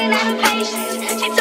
losing my patient.